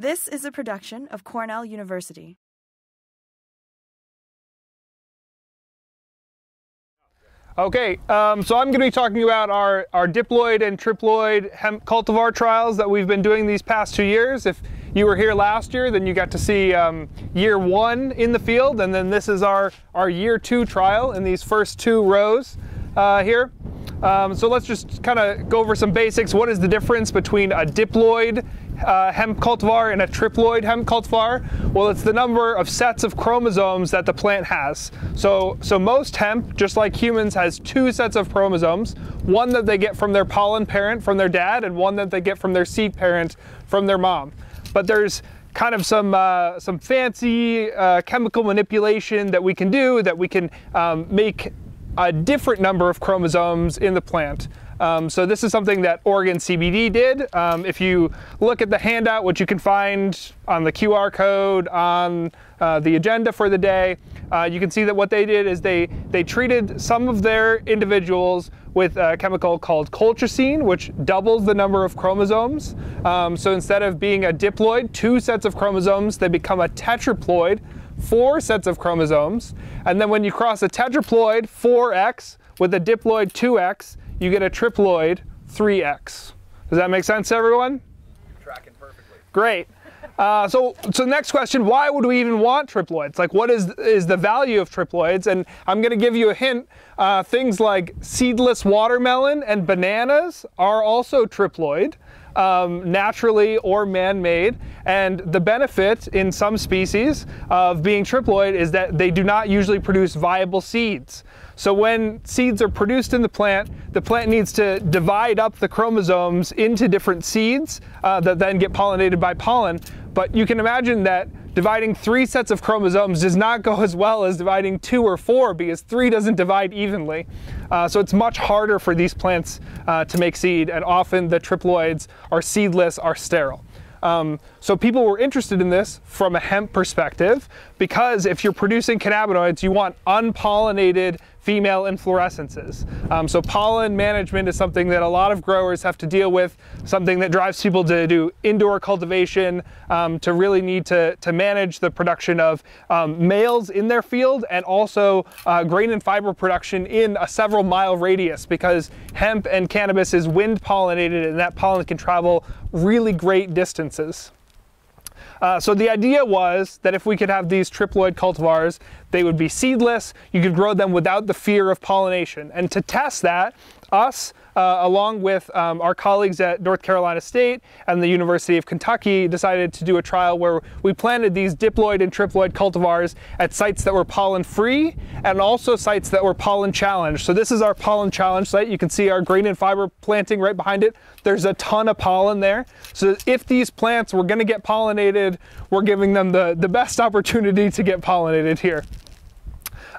This is a production of Cornell University. Okay, um, so I'm going to be talking about our, our diploid and triploid hemp cultivar trials that we've been doing these past two years. If you were here last year, then you got to see um, year one in the field, and then this is our, our year two trial in these first two rows uh, here. Um, so let's just kind of go over some basics. What is the difference between a diploid uh, hemp cultivar and a triploid hemp cultivar? Well, it's the number of sets of chromosomes that the plant has. So, so most hemp, just like humans, has two sets of chromosomes, one that they get from their pollen parent, from their dad, and one that they get from their seed parent, from their mom. But there's kind of some uh, some fancy uh, chemical manipulation that we can do that we can um, make a different number of chromosomes in the plant. Um, so this is something that Oregon CBD did. Um, if you look at the handout, which you can find on the QR code on uh, the agenda for the day, uh, you can see that what they did is they, they treated some of their individuals with a chemical called colchicine, which doubles the number of chromosomes. Um, so instead of being a diploid, two sets of chromosomes, they become a tetraploid, four sets of chromosomes. And then when you cross a tetraploid, 4x, with a diploid, 2x, you get a triploid 3x. Does that make sense, everyone? Tracking perfectly. Great. Uh, so, so next question, why would we even want triploids? Like what is, is the value of triploids? And I'm gonna give you a hint. Uh, things like seedless watermelon and bananas are also triploid, um, naturally or man-made. And the benefit in some species of being triploid is that they do not usually produce viable seeds. So when seeds are produced in the plant, the plant needs to divide up the chromosomes into different seeds uh, that then get pollinated by pollen. But you can imagine that dividing three sets of chromosomes does not go as well as dividing two or four because three doesn't divide evenly. Uh, so it's much harder for these plants uh, to make seed and often the triploids are seedless, are sterile. Um, so people were interested in this from a hemp perspective because if you're producing cannabinoids, you want unpollinated female inflorescences. Um, so pollen management is something that a lot of growers have to deal with, something that drives people to do indoor cultivation, um, to really need to, to manage the production of um, males in their field and also uh, grain and fiber production in a several mile radius because hemp and cannabis is wind pollinated and that pollen can travel really great distances. Uh, so the idea was that if we could have these triploid cultivars, they would be seedless. You could grow them without the fear of pollination. And to test that, us, uh, along with um, our colleagues at North Carolina State and the University of Kentucky, decided to do a trial where we planted these diploid and triploid cultivars at sites that were pollen free and also sites that were pollen challenged. So this is our pollen challenge site. You can see our grain and fiber planting right behind it. There's a ton of pollen there. So if these plants were gonna get pollinated, we're giving them the, the best opportunity to get pollinated here.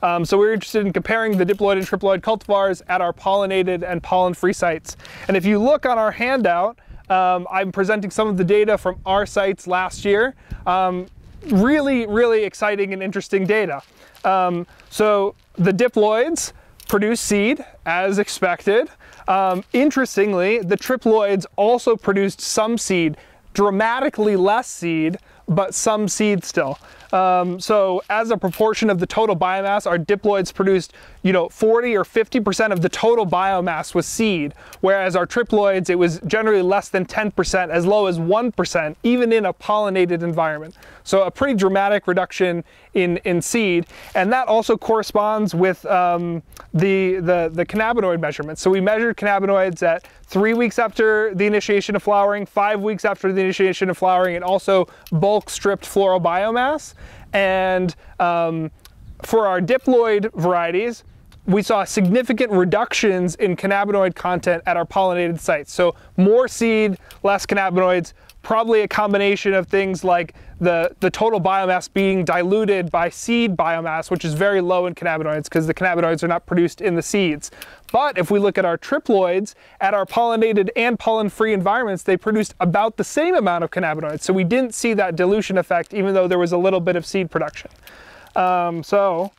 Um, so we're interested in comparing the diploid and triploid cultivars at our pollinated and pollen-free sites. And if you look on our handout, um, I'm presenting some of the data from our sites last year. Um, really, really exciting and interesting data. Um, so the diploids produce seed as expected. Um, interestingly, the triploids also produced some seed, dramatically less seed, but some seed still. Um, so as a proportion of the total biomass, our diploids produced, you know, 40 or 50% of the total biomass was seed, whereas our triploids, it was generally less than 10%, as low as 1%, even in a pollinated environment. So a pretty dramatic reduction in, in seed. And that also corresponds with um, the, the, the cannabinoid measurements. So we measured cannabinoids at three weeks after the initiation of flowering, five weeks after the initiation of flowering, and also bulk stripped floral biomass. And um, for our diploid varieties, we saw significant reductions in cannabinoid content at our pollinated sites. So more seed, less cannabinoids, probably a combination of things like the, the total biomass being diluted by seed biomass, which is very low in cannabinoids because the cannabinoids are not produced in the seeds. But if we look at our triploids, at our pollinated and pollen-free environments, they produced about the same amount of cannabinoids. So we didn't see that dilution effect, even though there was a little bit of seed production. Um, so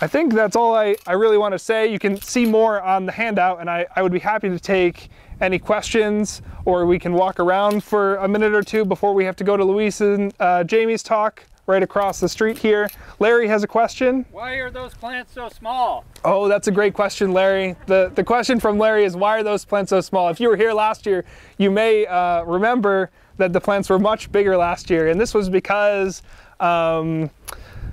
I think that's all I, I really want to say. You can see more on the handout, and I, I would be happy to take any questions, or we can walk around for a minute or two before we have to go to Luis and uh, Jamie's talk right across the street here. Larry has a question. Why are those plants so small? Oh, that's a great question, Larry. The, the question from Larry is why are those plants so small? If you were here last year, you may uh, remember that the plants were much bigger last year, and this was because um,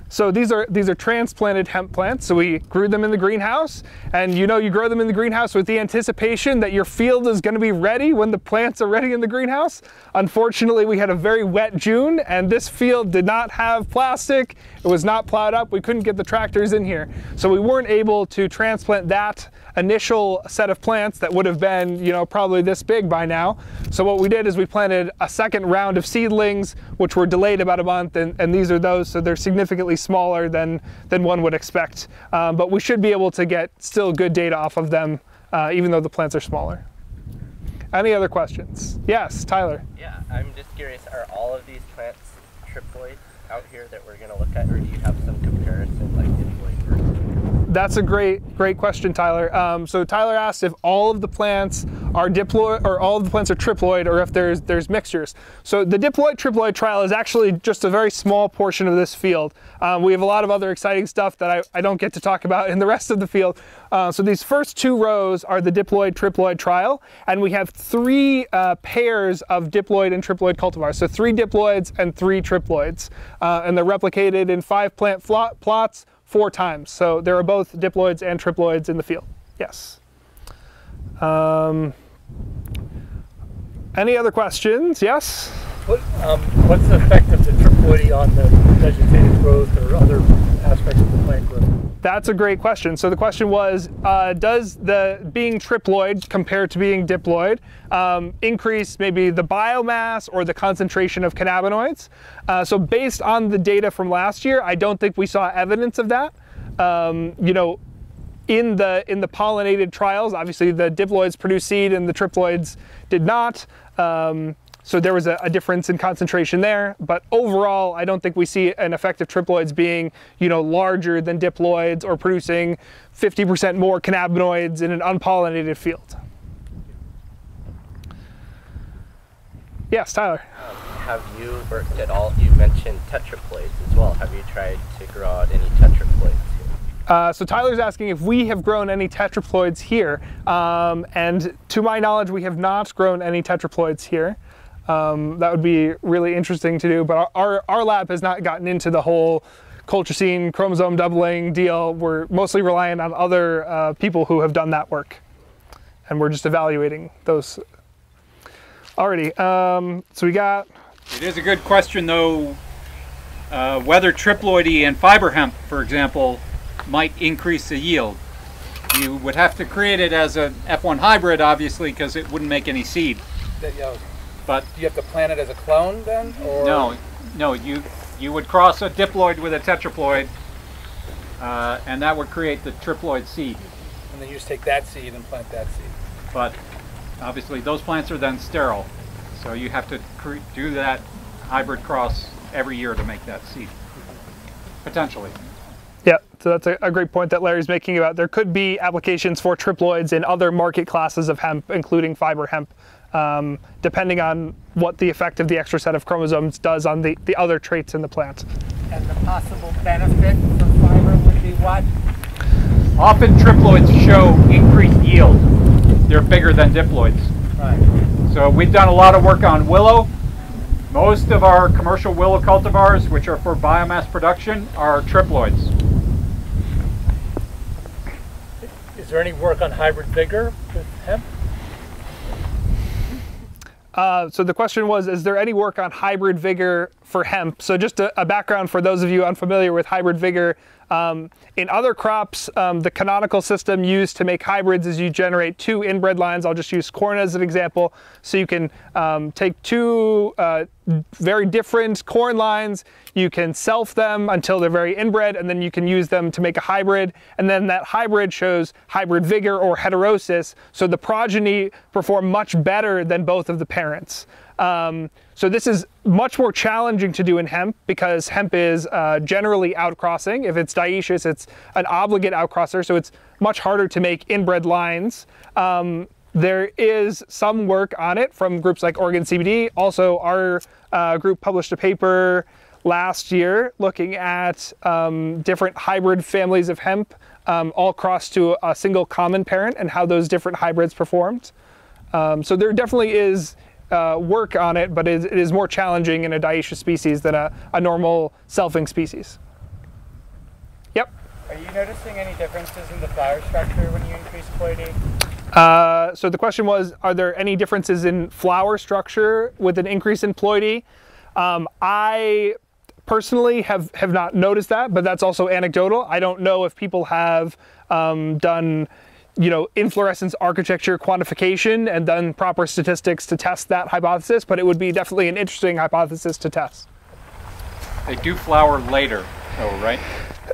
so these are these are transplanted hemp plants. So we grew them in the greenhouse, and you know you grow them in the greenhouse with the anticipation that your field is going to be ready when the plants are ready in the greenhouse. Unfortunately, we had a very wet June, and this field did not have plastic. It was not plowed up. We couldn't get the tractors in here, so we weren't able to transplant that initial set of plants that would have been, you know, probably this big by now. So what we did is we planted a second round of seedlings, which were delayed about a month, and, and these are those, so they're significantly smaller than, than one would expect. Um, but we should be able to get still good data off of them, uh, even though the plants are smaller. Any other questions? Yes, Tyler. Yeah, I'm just curious, are all of these plants triploid out here that we're going to look at, or do you have some comparison like diploid versus That's a great, great question, Tyler. Um, so Tyler asked if all of the plants are diploid, or all of the plants are triploid, or if there's there's mixtures. So the diploid triploid trial is actually just a very small portion of this field. Um, we have a lot of other exciting stuff that I, I don't get to talk about in the rest of the field. Uh, so these first two rows are the diploid triploid trial, and we have three uh, pairs of diploid and triploid cultivars. So three diploids and three triploids, uh, and they're replicated in five plant plots four times. So there are both diploids and triploids in the field. Yes. Um, any other questions? Yes? What, um, what's the effect of the triploidy on the vegetative growth or other aspects of the plant growth? That's a great question. So the question was, uh, does the being triploid compared to being diploid um, increase maybe the biomass or the concentration of cannabinoids? Uh, so based on the data from last year, I don't think we saw evidence of that. Um, you know, in the in the pollinated trials, obviously the diploids produced seed and the triploids did not. Um, so there was a, a, difference in concentration there, but overall, I don't think we see an effect of triploids being, you know, larger than diploids or producing 50% more cannabinoids in an unpollinated field. Yes, Tyler. Um, have you worked at all? You mentioned tetraploids as well. Have you tried to grow out any tetraploids? Uh, so Tyler's asking if we have grown any tetraploids here, um, and to my knowledge, we have not grown any tetraploids here. Um, that would be really interesting to do, but our, our lab has not gotten into the whole culture scene, chromosome doubling deal. We're mostly relying on other uh, people who have done that work, and we're just evaluating those. Alrighty, um, so we got. It is a good question, though, uh, whether triploidy and fiber hemp, for example, might increase the yield. You would have to create it as an F1 hybrid, obviously, because it wouldn't make any seed. But Do you have to plant it as a clone then? Or? no, no, you you would cross a diploid with a tetraploid, uh, and that would create the triploid seed. And then you just take that seed and plant that seed. But obviously, those plants are then sterile, so you have to cre- do that hybrid cross every year to make that seed, potentially. Yeah, so that's a, a, great point that Larry's making about there could be applications for triploids in other market classes of hemp, including fiber hemp, um, depending on what the effect of the extra set of chromosomes does on the, the other traits in the plant. And the possible benefit for fiber would be what? Often triploids show increased yield. They're bigger than diploids. Right. So we've done a lot of work on willow. Most of our commercial willow cultivars, which are for biomass production, are triploids. Is there any work on hybrid vigor with hemp? Uh, so the question was, is there any work on hybrid vigor for hemp? So just a, a background for those of you unfamiliar with hybrid vigor. Um, in other crops, um, the canonical system used to make hybrids is you generate two inbred lines. I'll just use corn as an example. So you can um, take two uh, very different corn lines, you can self them until they're very inbred, and then you can use them to make a hybrid. And then that hybrid shows hybrid vigor or heterosis. So the progeny perform much better than both of the parents. Um, so this is much more challenging to do in hemp because hemp is uh, generally outcrossing. If it's dioecious, it's an obligate outcrosser, so it's much harder to make inbred lines. Um, there is some work on it from groups like Oregon CBD. Also, our uh, group published a paper last year looking at um, different hybrid families of hemp um, all crossed to a single common parent and how those different hybrids performed. Um, so there definitely is uh, work on it, but it, it is more challenging in a dioecious species than a, a normal selfing species. Yep. Are you noticing any differences in the flower structure when you increase ploidy? Uh, so the question was, are there any differences in flower structure with an increase in ploidy? Um, I personally have, have not noticed that, but that's also anecdotal. I don't know if people have um, done, you know, inflorescence architecture quantification and then proper statistics to test that hypothesis, but it would be definitely an interesting hypothesis to test. They do flower later, though, right?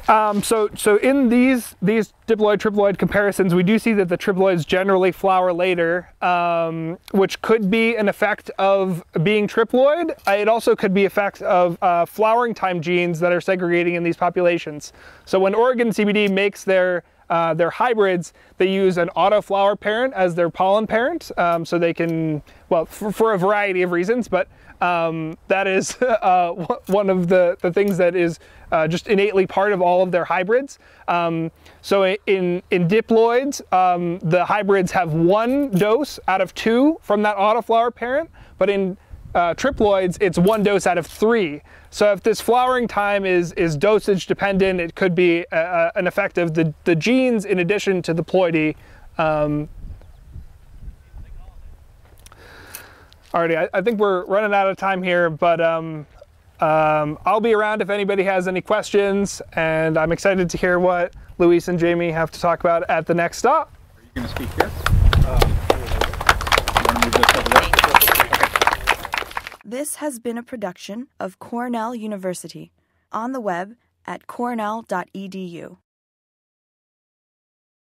Um, so, so in these these diploid triploid comparisons, we do see that the triploids generally flower later, um, which could be an effect of being triploid. Uh, It also could be effect of uh, flowering time genes that are segregating in these populations. So when Oregon CBD makes their uh, their hybrids, they use an autoflower parent as their pollen parent, um, so they can, well, for, for a variety of reasons, but um, that is uh, one of the, the things that is uh, just innately part of all of their hybrids. Um, so in, in diploids, um, the hybrids have one dose out of two from that autoflower parent, but in uh, triploids, it's one dose out of three. So if this flowering time is, is dosage dependent, it could be a, a, an effect of the, the genes in addition to the ploidy. Um, Alrighty, I, I think we're running out of time here, but um, um, I'll be around if anybody has any questions, and I'm excited to hear what Luis and Jamie have to talk about at the next stop. Are you going to speak here? You want to move this over there? This has been a production of Cornell University on the web at cornell.edu.